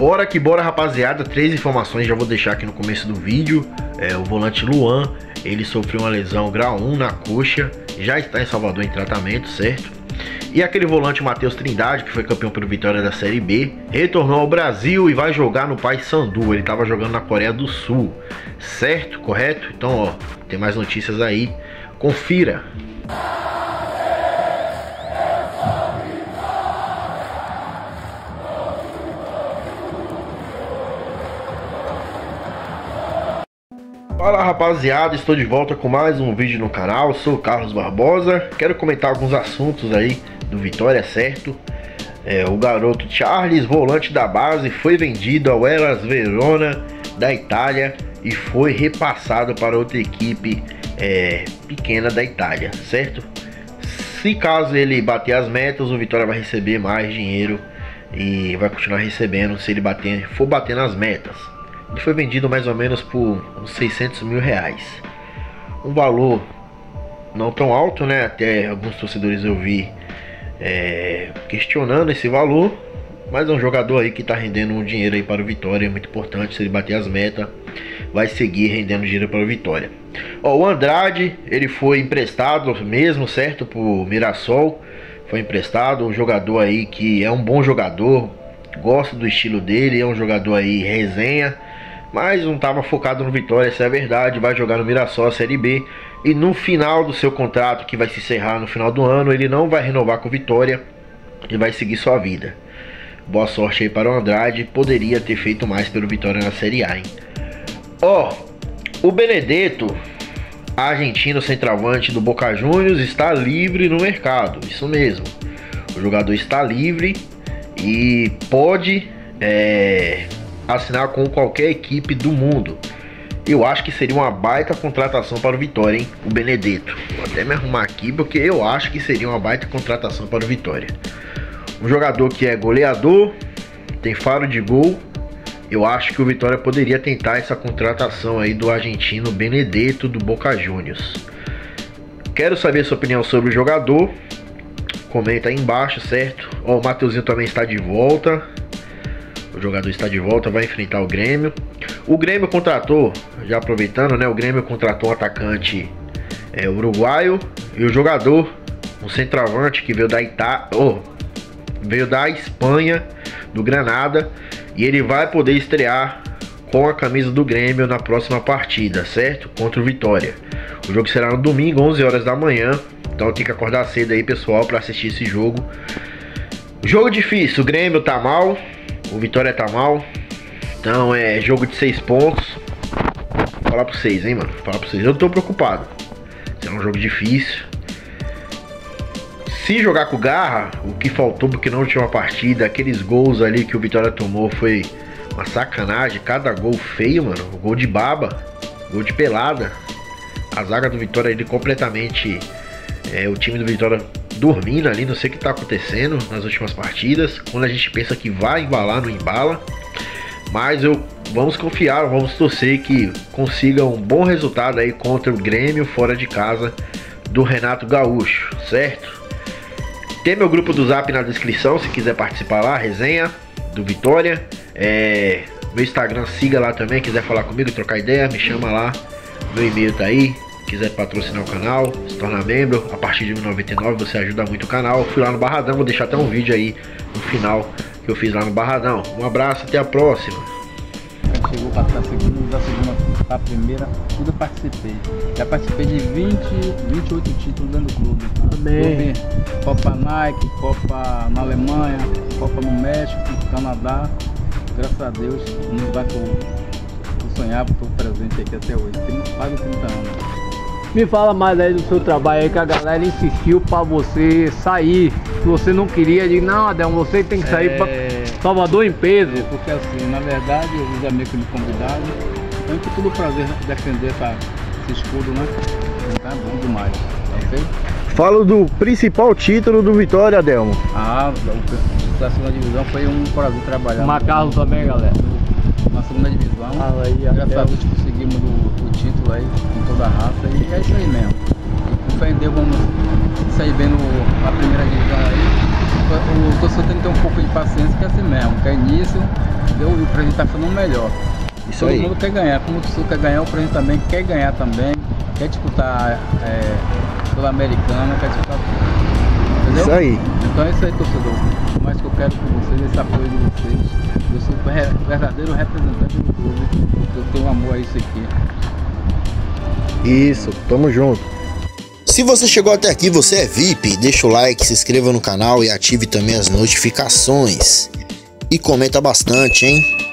Bora que bora, rapaziada. Três informações já vou deixar aqui no começo do vídeo. É, o volante Luan, ele sofreu uma lesão grau 1 na coxa, já está em Salvador em tratamento, certo? E aquele volante Matheus Trindade, que foi campeão pelo Vitória da Série B, retornou ao Brasil e vai jogar no Paysandu. Ele estava jogando na Coreia do Sul, certo? Correto? Então, ó, tem mais notícias aí. Confira. Fala rapaziada, estou de volta com mais um vídeo no canal, sou o Carlos Barbosa Quero comentar alguns assuntos aí do Vitória, certo? É, o garoto Charles, volante da base, foi vendido ao Elas Verona da Itália E foi repassado para outra equipe é, pequena da Itália, certo? Se caso ele bater as metas, o Vitória vai receber mais dinheiro E vai continuar recebendo se ele bater, for bater nas metas ele foi vendido mais ou menos por uns 600 mil reais. Um valor não tão alto, né? Até alguns torcedores eu vi é, questionando esse valor. Mas é um jogador aí que está rendendo um dinheiro aí para o Vitória. É muito importante se ele bater as metas. Vai seguir rendendo dinheiro para o Vitória. Ó, o Andrade, ele foi emprestado mesmo, certo? Por Mirassol. Foi emprestado. Um jogador aí que é um bom jogador. Gosto do estilo dele. É um jogador aí resenha mas não estava focado no Vitória, essa é a verdade. Vai jogar no Mirassol a Série B e no final do seu contrato, que vai se encerrar no final do ano, ele não vai renovar com o Vitória e vai seguir sua vida. Boa sorte aí para o Andrade, poderia ter feito mais pelo Vitória na Série A, hein? Ó, oh, o Benedetto, argentino centroavante do Boca Juniors, está livre no mercado, isso mesmo. O jogador está livre e pode é, assinar com qualquer equipe do mundo. Eu acho que seria uma baita contratação para o Vitória, hein? O Benedetto. Vou até me arrumar aqui porque eu acho que seria uma baita contratação para o Vitória. Um jogador que é goleador, tem faro de gol. Eu acho que o Vitória poderia tentar essa contratação aí do argentino Benedetto do Boca Juniors. Quero saber sua opinião sobre o jogador. Comenta aí embaixo, certo? Ó, o Mateuzinho também está de volta. O jogador está de volta, vai enfrentar o Grêmio. O Grêmio contratou, já aproveitando, né? O Grêmio contratou um atacante é, uruguaio e o jogador, um centroavante que veio da Itália, oh, veio da Espanha, do Granada, e ele vai poder estrear com a camisa do Grêmio na próxima partida, certo? Contra o Vitória. O jogo será no domingo, 11 horas da manhã. Então tem que acordar cedo aí, pessoal, para assistir esse jogo. Jogo difícil, o Grêmio tá mal, o Vitória tá mal. Então é jogo de seis pontos. Vou falar pra vocês, hein, mano. Vou falar pra vocês. Eu tô preocupado. É um jogo difícil. Se jogar com garra, o que faltou porque não tinha uma partida, aqueles gols ali que o Vitória tomou foi uma sacanagem. Cada gol feio, mano. Gol de baba, gol de pelada. A zaga do Vitória ele completamente. É, o time do Vitória dormindo ali, não sei o que está acontecendo nas últimas partidas. Quando a gente pensa que vai embalar, não embala. Mas eu vamos confiar, vamos torcer que consiga um bom resultado aí contra o Grêmio fora de casa do Renato Gaúcho, certo? Tem meu grupo do Zap na descrição, se quiser participar lá, resenha do Vitória. É, meu Instagram siga lá também, quiser falar comigo, trocar ideia, me chama lá. Meu e-mail tá aí, quiser patrocinar o canal, se tornar membro, a partir de 1,99 você ajuda muito o canal. Fui lá no Barradão, vou deixar até um vídeo aí no final que eu fiz lá no Barradão. Um abraço, até a próxima. Chegou para a segunda, da segunda para a primeira, tudo eu participei. Já participei de 20, 28 títulos dentro do clube. Amém. Copa Nike, Copa na Alemanha, Copa no México, Canadá. Graças a Deus, no lugar que eu, sonhava, estou presente aqui até hoje. Tem quase 30 anos. Me fala mais aí do seu trabalho aí que a galera insistiu para você sair. Se você não queria, digo, não, Adel, você tem que sair é... para Salvador em peso. É porque assim, na verdade, os amigos que me convidaram, então que tudo prazer defender essa, esse escudo, né? Tá bom demais, tá ok? Fala do principal título do Vitória, Adelmo. Ah, o da segunda divisão foi um prazer trabalhar. Macarro também, galera. Na segunda divisão. Ah, aí, Graças a Deus conseguimos o, o título aí toda a raça e é isso aí mesmo. E com fé em Deus vamos sair no, na primeira divisão aí o torcedor tem que ter um pouco de paciência, que é assim mesmo, que é início, e o presidente está fazendo o melhor. Isso Todo aí. mundo quer ganhar, como o torcedor quer ganhar, o presidente também quer ganhar também, quer disputar é, Sul-Americana, quer disputar tudo. Entendeu? Isso aí. Então é isso aí, torcedor. O mais que eu quero com vocês, esse apoio de vocês. Eu sou o verdadeiro representante do Eu tenho amor a isso aqui. Isso, tamo junto. Se você chegou até aqui, você é VIP, deixa o like, se inscreva no canal e ative também as notificações. E comenta bastante, hein?